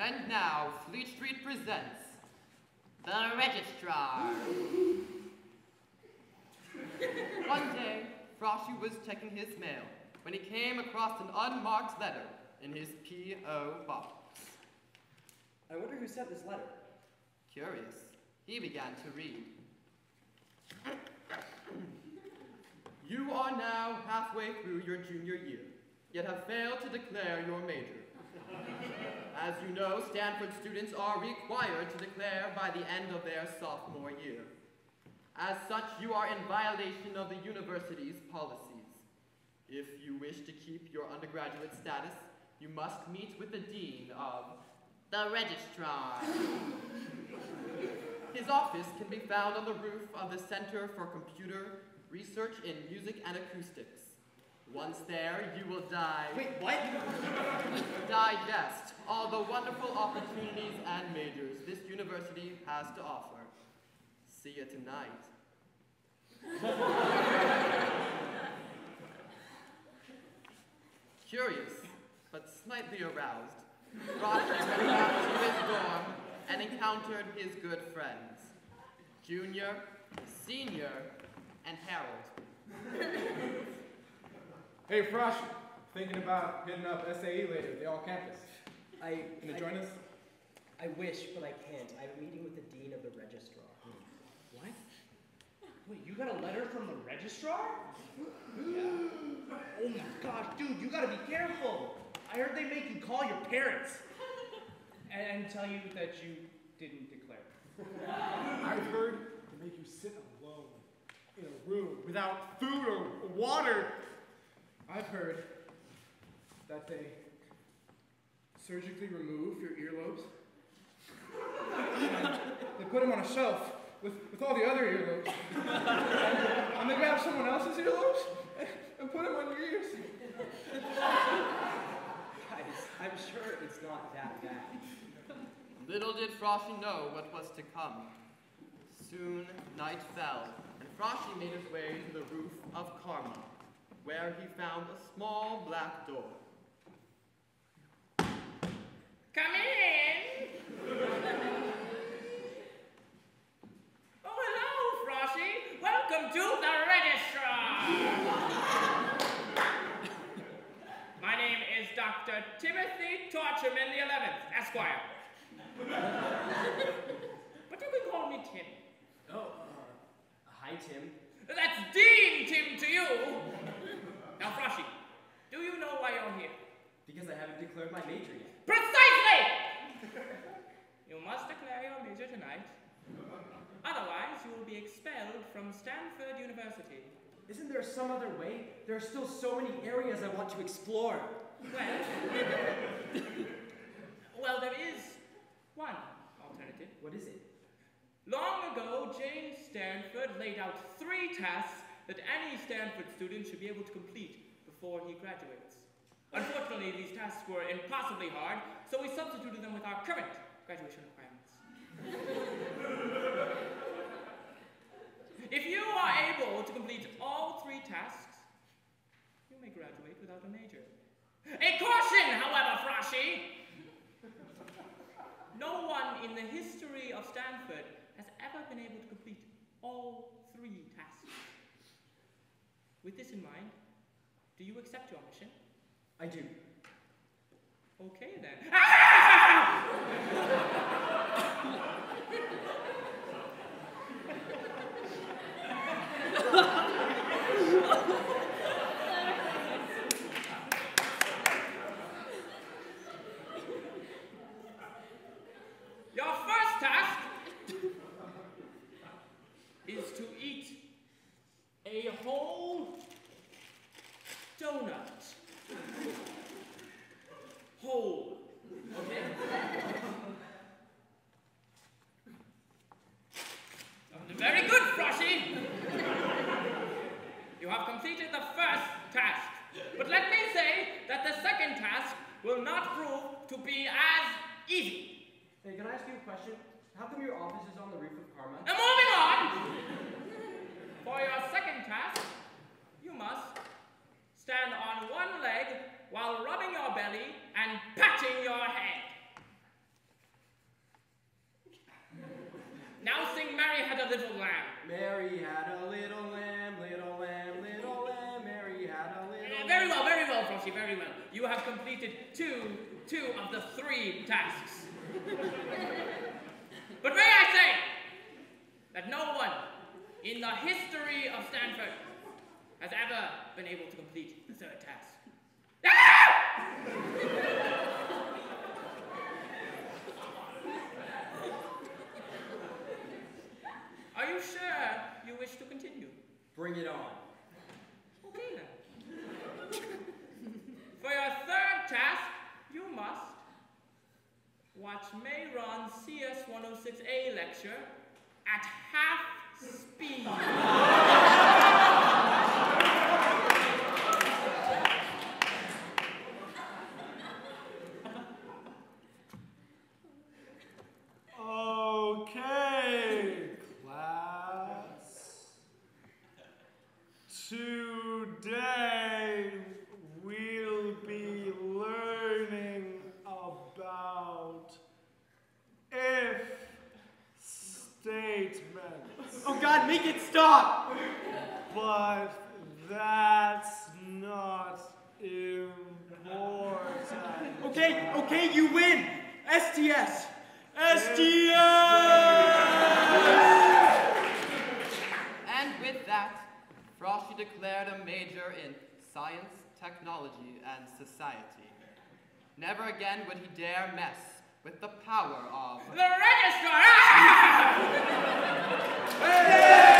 And now, Fleet Street presents The Registrar. One day, Frosty was checking his mail when he came across an unmarked letter in his P.O. box. I wonder who sent this letter. Curious, he began to read. You are now halfway through your junior year, yet have failed to declare your major. As you know, Stanford students are required to declare by the end of their sophomore year. As such, you are in violation of the university's policies. If you wish to keep your undergraduate status, you must meet with the dean of the registrar. His office can be found on the roof of the Center for Computer Research in Music and Acoustics. Once there, you will die. Wait, what? Digest all the wonderful opportunities and majors this university has to offer. See you tonight. Curious, but slightly aroused, Roger went back to his dorm and encountered his good friends, Junior, Senior, and Harold. Hey, Frosh, thinking about hitting up SAE later, the all campus. I, Gonna I, join us? I wish, but I can't. I'm meeting with the dean of the registrar. What? Wait, you got a letter from the registrar? Yeah. Oh my gosh, dude, you gotta be careful. I heard they make you call your parents and, and tell you that you didn't declare. I've heard they make you sit alone in a room without food or water. I've heard that they surgically remove your earlobes. and they put them on a shelf with, with all the other earlobes. and they grab someone else's earlobes and, and put them on your ears. Guys, I'm sure it's not that bad. Little did Frosty know what was to come. Soon night fell, and Frosty made his way to the roof of CCRMA, where he found a small black door. Come in. oh, hello, Frosty. Welcome to the registrar. My name is Dr. Timothy Torturman the 11th, Esquire. but you can call me Tim. Oh, uh, hi, Tim. That's Dean Tim to you. Now, Frosty, do you know why you're here? Because I haven't declared my major yet. Precisely! you must declare your major tonight. Otherwise, you will be expelled from Stanford University. Isn't there some other way? There are still so many areas I want to explore. Well, well, there is one alternative. What is it? Long ago, James Stanford laid out three tasks that any Stanford student should be able to complete before he graduates. Unfortunately, these tasks were impossibly hard, so we substituted them with our current graduation requirements. If you are able to complete all three tasks, you may graduate without a major. A caution, however, Frosty! No one in the history of Stanford has ever been able to complete all three tasks. With this in mind, do you accept your mission? I do. Okay then. Ah! Your first task is to eat a whole donut. Whole. Okay? Very good, Frosty. You have completed the first task. But let me say that the second task will not prove to be as easy. Hey, can I ask you a question? How come your office is on the roof of CCRMA? And moving on! For your second task, you must stand on one leg while rubbing your belly and patting your head. Now sing Mary Had a Little Lamb. Mary had a little lamb, little lamb, little lamb. Mary had a little lamb. Very well, very well, Frosty, very well. You have completed two, two of the three tasks but may I say that no one in the history of Stanford has ever been able to complete the third task. Are you sure you wish to continue? Bring it on. Okay then. For your third task, you must watch Mehran's CS 106A lecture at half speed. Okay, class. Today we'll be learning about if statements. Oh God, make it stop! But that's not important. Okay, okay, you win. STS. STS. And with that, Frosty declared a major in science, technology, and society. Never again would he dare mess with the power of The registrar! Ah!